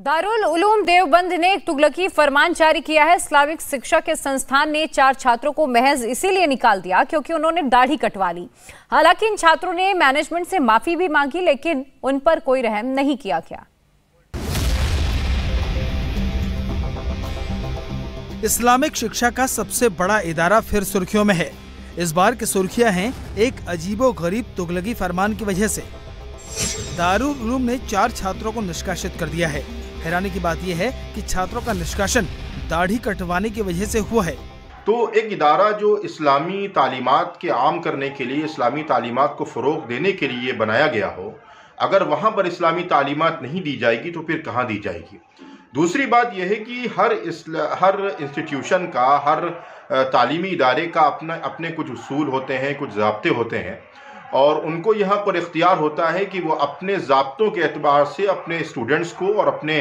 दारुल उलूम देवबंद ने एक तुगलकी फरमान जारी किया है। इस्लामिक शिक्षा के संस्थान ने चार छात्रों को महज इसीलिए निकाल दिया क्योंकि उन्होंने दाढ़ी कटवा ली। हालाँकि इन छात्रों ने मैनेजमेंट से माफ़ी भी मांगी, लेकिन उन पर कोई रहम नहीं किया गया। इस्लामिक शिक्षा का सबसे बड़ा इदारा फिर सुर्खियों में है। इस बार की सुर्खियाँ हैं एक अजीबो गरीब तुगलकी फरमान की वजह से। दारुल उलूम ने चार छात्रों को निष्कासित कर दिया है। हैरानी की बात यह है कि छात्रों का निष्कासन दाढ़ी कटवाने की वजह से हुआ है। तो एक इदारा जो इस्लामी तालीमत के आम करने के लिए, इस्लामी तालीमत को फ़रोग देने के लिए बनाया गया हो, अगर वहाँ पर इस्लामी तालीमत नहीं दी जाएगी तो फिर कहाँ दी जाएगी? दूसरी बात यह है कि हर हर इंस्टीट्यूशन का, हर तालीमी इदारे का अपना, अपने कुछ असूल होते हैं, कुछ जबते होते हैं। और उनको यहाँ पर इख्तियार होता है कि वो अपने जबतों के अतबार से अपने स्टूडेंट्स को और अपने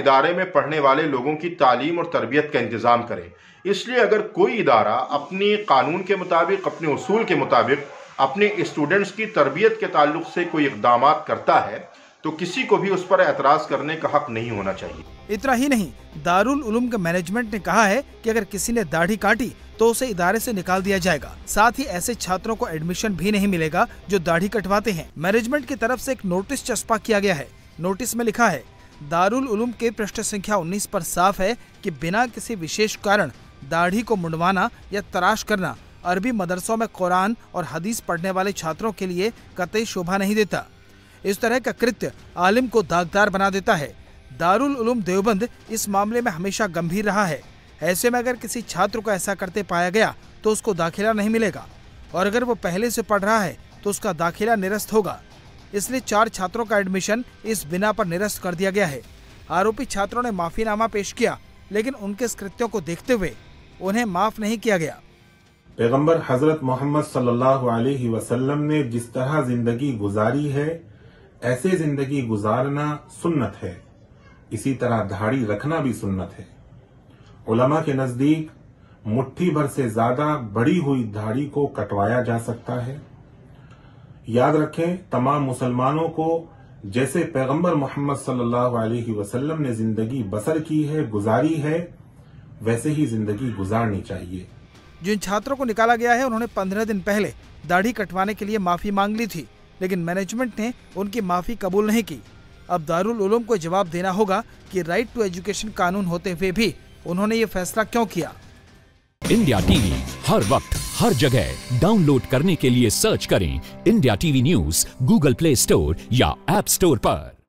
इदारे में पढ़ने वाले लोगों की तालीम और तरबियत का इंतज़ाम करें। इसलिए अगर कोई इदारा अपनी कानून के मुताबिक, अपने असूल के मुताबिक, अपने स्टूडेंट्स की तरबियत के ताल्लुक से कोई इकदाम करता है तो किसी को भी उस पर एतराज़ करने का हक नहीं होना चाहिए। इतना ही नहीं, दारुल उलूम के मैनेजमेंट ने कहा है कि अगर किसी ने दाढ़ी काटी तो उसे इदारे से निकाल दिया जाएगा। साथ ही ऐसे छात्रों को एडमिशन भी नहीं मिलेगा जो दाढ़ी कटवाते हैं। मैनेजमेंट की तरफ़ से एक नोटिस चस्पा किया गया है। नोटिस में लिखा है, दारुल उलूम के पृष्ठ संख्या 19 पर साफ़ है कि बिना किसी विशेष कारण दाढ़ी को मुंडवाना या तराश करना अरबी मदरसों में कुरान और हदीस पढ़ने वाले छात्रों के लिए कतई शोभा नहीं देता। इस तरह का कृत्य आलिम को दागदार बना देता है। दारुल उलूम देवबंद इस मामले में हमेशा गंभीर रहा है। ऐसे में अगर किसी छात्र को ऐसा करते पाया गया तो उसको दाखिला नहीं मिलेगा। और अगर वो पहले से पढ़ रहा है तो उसका दाखिला निरस्त होगा। इसलिए चार छात्रों का एडमिशन इस बिना पर निरस्त कर दिया गया है। आरोपी छात्रों ने माफीनामा पेश किया, लेकिन उनके कृत्यों को देखते हुए उन्हें माफ़ नहीं किया गया। पैगंबर हज़रत मोहम्मद सल्लल्लाहु ने जिस तरह ज़िंदगी गुजारी है ऐसे ज़िंदगी गुजारना सुन्नत है। इसी तरह धाड़ी रखना भी सुन्नत है। उलमा के नज़दीक मुट्ठी भर से ज़्यादा बड़ी हुई धाड़ी को कटवाया जा सकता है। याद रखें, तमाम मुसलमानों को जैसे पैगंबर मोहम्मद सल्लल्लाहु अलैहि वसल्लम ने ज़िंदगी बसर की है, गुजारी है, वैसे ही ज़िंदगी गुजारनी चाहिए। जिन छात्रों को निकाला गया है, उन्होंने पंद्रह दिन पहले दाढ़ी कटवाने के लिए माफ़ी मांग ली थी। लेकिन मैनेजमेंट ने उनकी माफ़ी कबूल नहीं की। अब दारुल उलूम को जवाब देना होगा कि राइट टू एजुकेशन कानून होते हुए भी उन्होंने ये फैसला क्यों किया। इंडिया टीवी हर वक्त, हर जगह। डाउनलोड करने के लिए सर्च करें India TV news Google Play Store या एप स्टोर पर।